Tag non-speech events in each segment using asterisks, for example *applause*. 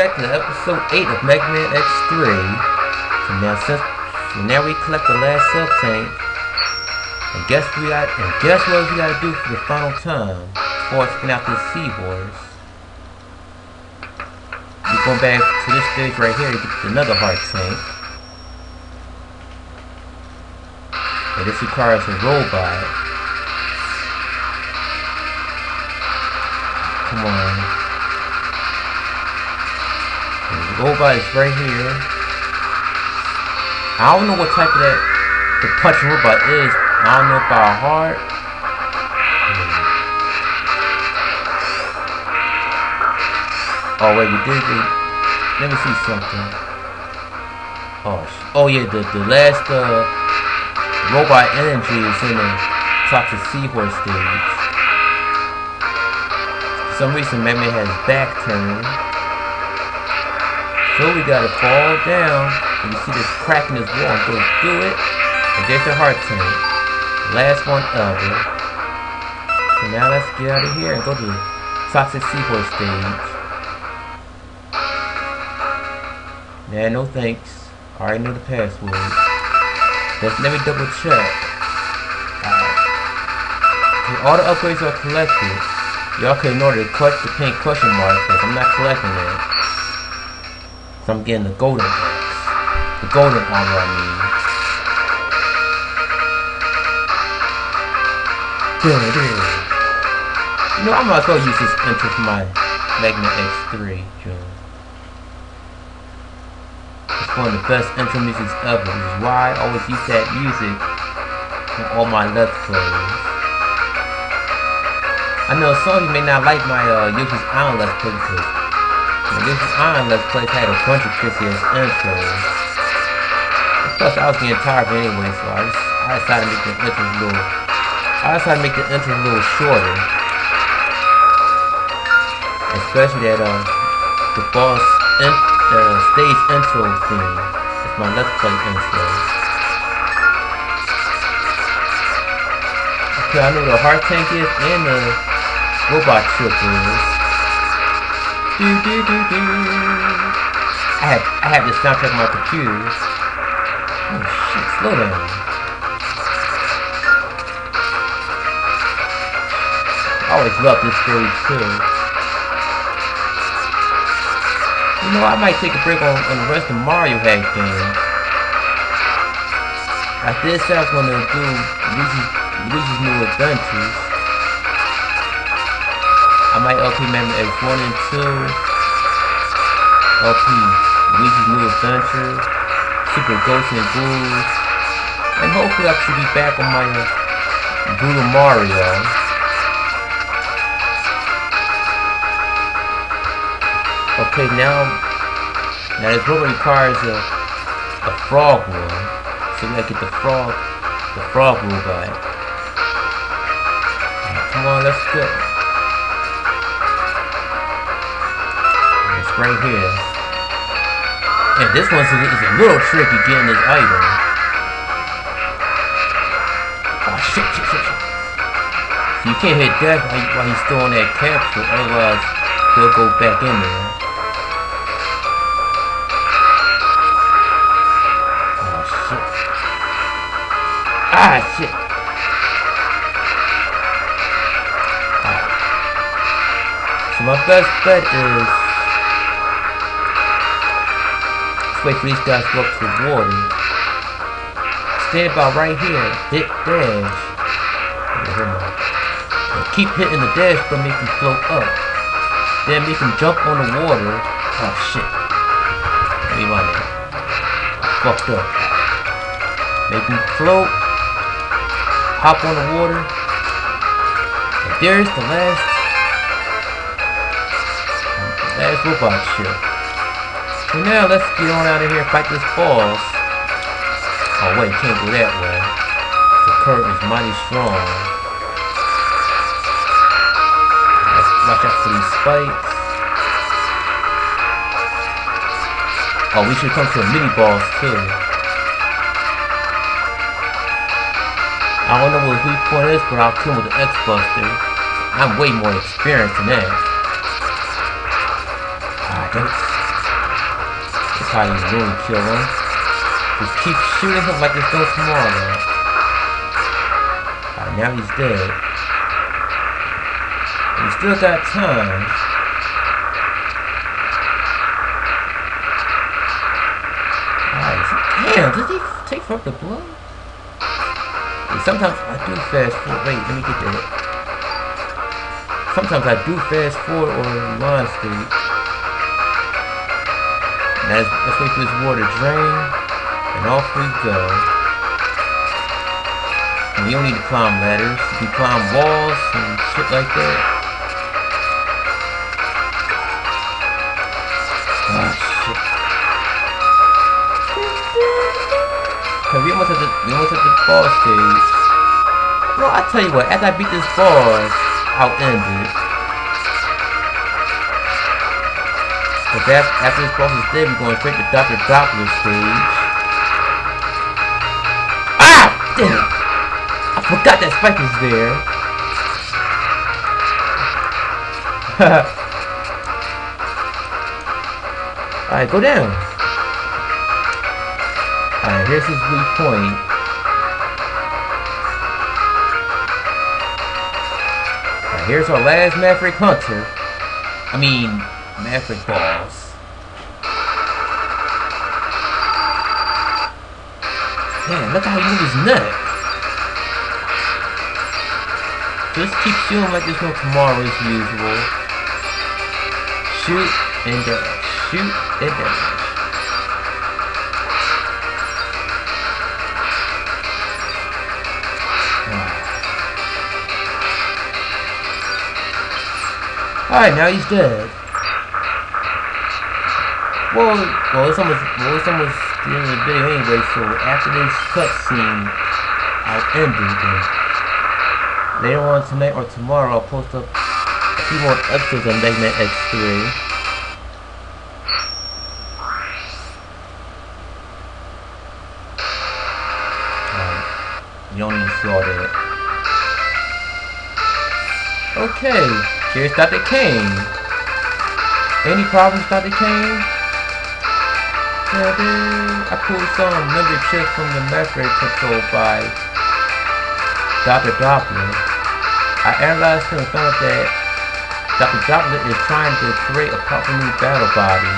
back to episode 8 of Mega Man X3. So now since so now we collect the last sub tank. And guess we got and guess what we gotta do for the final time before spin out this seahorse. We go back to this stage right here to get another heart tank. And this requires a robot. Come on. Robot is right here. I don't know what type of that the punching robot is. I don't know by heart. Oh wait, we did it. Let me see something. Oh, oh yeah, the the last uh, robot energy is in the toxic seahorse stage. For some reason, Meme has back turned. So we gotta fall down. And you see this crack in this wall go through it. And there's the heart tank. Last one ever. So now let's get out of here and go to the Toxic Seahorse stage. Nah, no thanks. I already know the password. Let's let me double check. Alright. All the upgrades are collected. Y'all can ignore the, the pink question mark because I'm not collecting it. I'm getting the golden box. The golden armor, I mean. You know, I might as well use this intro for my Mega Man X3, June. It's one of the best intro musics ever, which is why I always use that music in all my Let's Plays. I know some of you may not like my uh, Yoshi's Island Let's Play because my Yoshi's Island Let's Plays had a bunch of kissy ass intros. Plus, I was getting tired of it anyway, so I, just, I decided to make the intro a little I decided to make the intro a little shorter. Especially that, uh, the boss, in, the stage intro theme. It's my Let's Play intro. Okay, I know the heart tank is and the robot ship is. I have I have this soundtrack on my computer. Oh shit, slow down. I always love this stage too. You know, I might take a break on, on the rest of Mario Hack games. After this, I was gonna do Luigi's, Luigi's New Adventures. I might LP Member X1 and 2. LP Luigi's New Adventure. Super Ghosts and Ghouls. And hopefully I should be back on my uh, Brutal Mario. Okay, now, now this robot requires a, a frog one. So we gotta get the frog, the frog robot. Come on, let's go. Right here. And this one is a little tricky getting this item. Oh shit, shit, shit, shit. So you can't hit that while he's still that capsule, otherwise he'll go back in there. Oh shit. Ah, shit. So my best bet is... Wait for these guys to go up to the water. Stand about right here. Hit dash. keep hitting the dash but make him float up. Then make him jump on the water. Oh shit. That. Fucked up. Make him float hop on the water. And there's the last last robot ship. So now let's get on out of here and fight this boss. Oh wait, can't go that way. The current is mighty strong. Let's watch out for these spikes. Oh, we should come to a mini boss too. I don't know what his weak point is, but I'll kill him with the X-Buster. I'm way more experienced than that. Alright, how you kill him. Just keep shooting him like there's no tomorrow. Alright, now he's dead. We still got time. Alright, damn, did he take from the blood? sometimes I do fast forward. Wait, let me get that. Sometimes I do fast forward or rewind state. Let's, for this water drain. And off we go. And you don't need to climb ladders. You can climb walls and shit like that. Ah, shit. Cause we almost at the we almost at the boss stage. Bro, I tell you what, as I beat this boss, I'll end it. Cause after, this boss is dead, we're going to Dr. Doppler stage. Ah! Damn! I forgot that Spike was there. *laughs* Alright, go down. Alright, here's his weak point. Here's our last Maverick Hunter. I mean, Maverick Boss. Man, look at how he his neck. Just keep shooting like there's no tomorrow as usual. Shoot and dash. Shoot and dash. Alright, now he's dead. Well, well, it's almost, well, it's almost the end of the video anyway, so after this cutscene, I'll end it, and later on tonight or tomorrow, I'll post up a few more episodes on Man X3. you don't see all that. Okay. Here's Dr. Cain. Any problems, Dr. Cain? I pulled some memory chips from the memory controlled by Dr. Doppler. I analyzed him and found that Dr. Doppler is trying to create a powerful new battle body.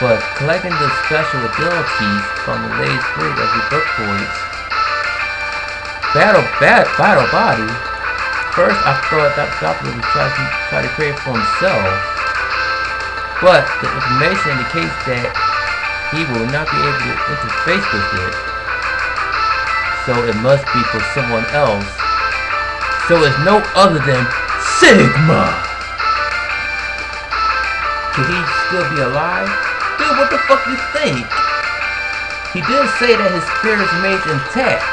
But collecting the special abilities from the latest breed of the book points, battle, bat, battle body First, I thought that Doppler was trying to, try to create for himself, but the information indicates that he will not be able to interface with it, so it must be for someone else. So it's no other than Sigma! Could he still be alive? Dude, what the fuck you think? He did say that his spirit remains intact.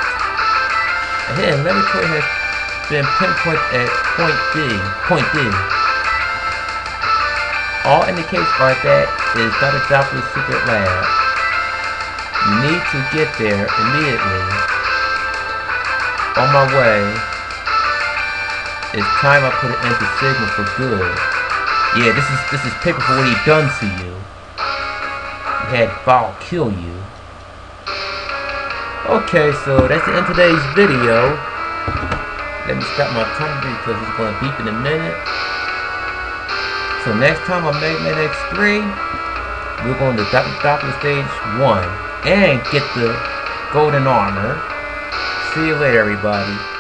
And his laboratory has been pinpointed at point D. Point D. All indicates are that is Dr. Doppler's secret lab. You need to get there immediately. On my way. It's time I put an end to Sigma for good. Yeah, this is this is paper for what he done to you. He had Foul kill you. Okay, so that's the end of today's video. Let me stop my timer because it's going to beep in a minute. So next time on Mega Man X3, we're going to Dr. Doppler Stage 1 and get the golden armor. See you later, everybody.